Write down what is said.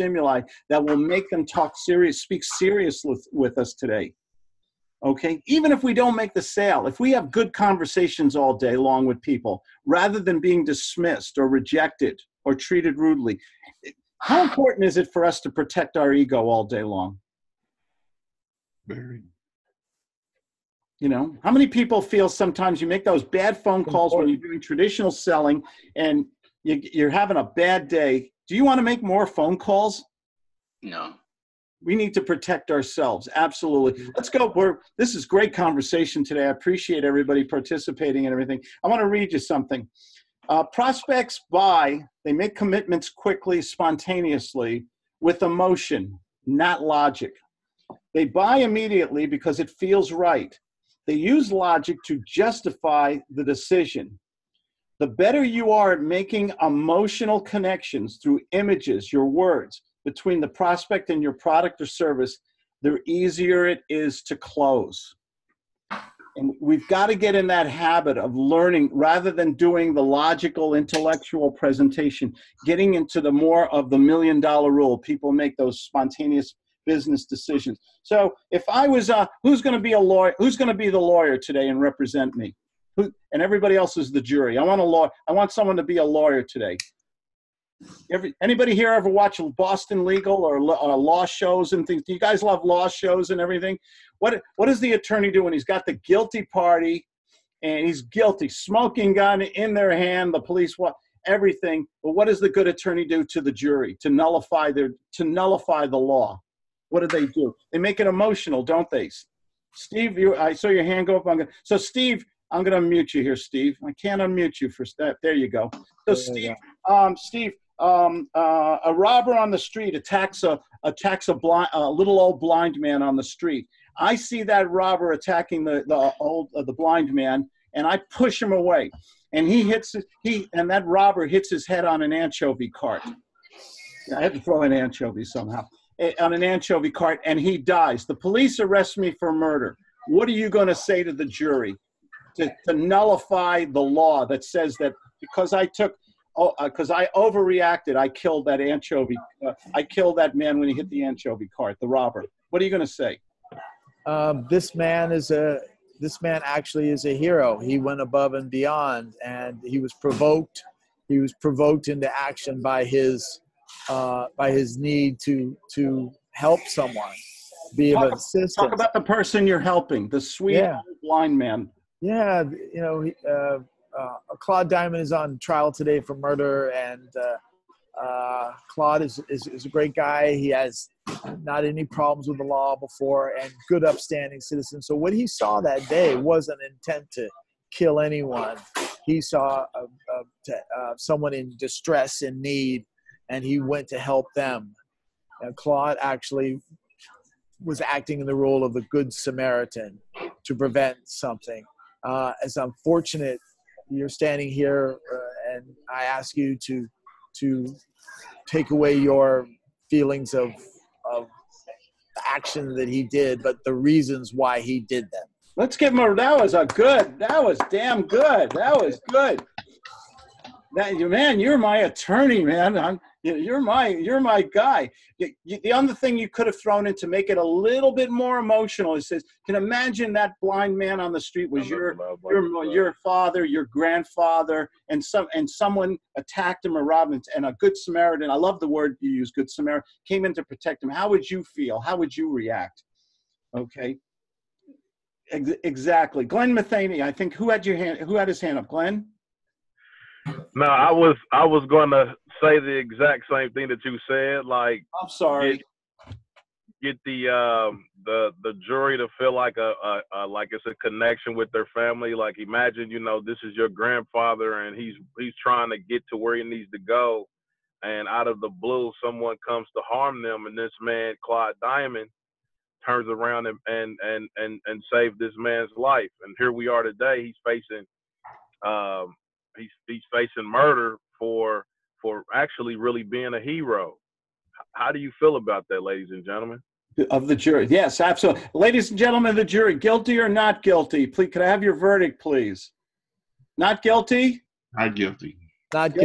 stimuli that will make them talk serious, speak serious with, with us today. Okay, even if we don't make the sale, if we have good conversations all day long with people, rather than being dismissed or rejected or treated rudely, how important is it for us to protect our ego all day long? Very. You know, how many people feel sometimes you make those bad phone calls when you're doing traditional selling and you, you're having a bad day? Do you want to make more phone calls? No. We need to protect ourselves. Absolutely. Let's go. We're, this is great conversation today. I appreciate everybody participating and everything. I want to read you something. Uh, prospects buy, they make commitments quickly, spontaneously, with emotion, not logic. They buy immediately because it feels right. They use logic to justify the decision. The better you are at making emotional connections through images, your words, between the prospect and your product or service, the easier it is to close. And we've got to get in that habit of learning rather than doing the logical, intellectual presentation, getting into the more of the million dollar rule. People make those spontaneous business decisions. So if I was, uh, who's going to be a lawyer? Who's going to be the lawyer today and represent me? And everybody else is the jury. I want a law. I want someone to be a lawyer today. Every, anybody here ever watch Boston Legal or uh, law shows and things? Do you guys love law shows and everything? What what does the attorney do when he's got the guilty party and he's guilty, smoking gun in their hand? The police what everything. But what does the good attorney do to the jury to nullify their to nullify the law? What do they do? They make it emotional, don't they? Steve, you, I saw your hand go up. Gonna, so Steve, I'm going to unmute you here, Steve. I can't unmute you for that. There you go. So Steve, um, Steve, um, uh, a robber on the street attacks a attacks a blind, a little old blind man on the street. I see that robber attacking the the old uh, the blind man, and I push him away, and he hits he and that robber hits his head on an anchovy cart. I had to throw an anchovy somehow eh, on an anchovy cart, and he dies. The police arrest me for murder. What are you going to say to the jury to, to nullify the law that says that because I took because oh, uh, I overreacted, I killed that anchovy. Uh, I killed that man when he hit the anchovy cart, the robber. What are you going to say? Um, this man is a this man actually is a hero. He went above and beyond, and he was provoked. He was provoked into action by his uh, by his need to to help someone, be talk, of assistance. Talk about the person you're helping, the sweet Yeah. blind man. Yeah, you know, uh, uh, Claude Diamond is on trial today for murder, and uh, uh, Claude is, is is a great guy. He has not any problems with the law before, and good, upstanding citizen. So what he saw that day wasn't intent to kill anyone. He saw a, a, to, uh, someone in distress, in need, and he went to help them. And Claude actually was acting in the role of the good Samaritan to prevent something. Uh, it's unfortunate you're standing here, uh, and I ask you to to take away your feelings of of the action that he did, but the reasons why he did them. Let's give him a. That was a good. That was damn good. That was good. That man, you're my attorney, man. I'm, you're my you're my guy. You- you- the other thing you could have thrown in to make it a little bit more emotional is says, can imagine that blind man on the street was your your your father, your grandfather, and some and someone attacked him or robbed him, and a good Samaritan. I love the word you use, good Samaritan, came in to protect him. How would you feel? How would you react? Okay. Ex- exactly, Glenn Matheny. I think who had your hand? Who had his hand up? Glenn. No, I was I was gonna say the exact same thing that you said. Like I'm sorry. get, get the um the the jury to feel like a, a, a like it's a connection with their family. Like imagine you know this is your grandfather and he's he's trying to get to where he needs to go, and out of the blue someone comes to harm them, and this man Claude Diamond turns around and and and and, and saved this man's life. And here we are today. He's facing um he's he's facing murder for for actually really being a hero. How do you feel about that, ladies and gentlemen? Of the jury. Yes, absolutely. Ladies and gentlemen of the jury, guilty or not guilty? Please, could I have your verdict, please? Not guilty? Not guilty. Not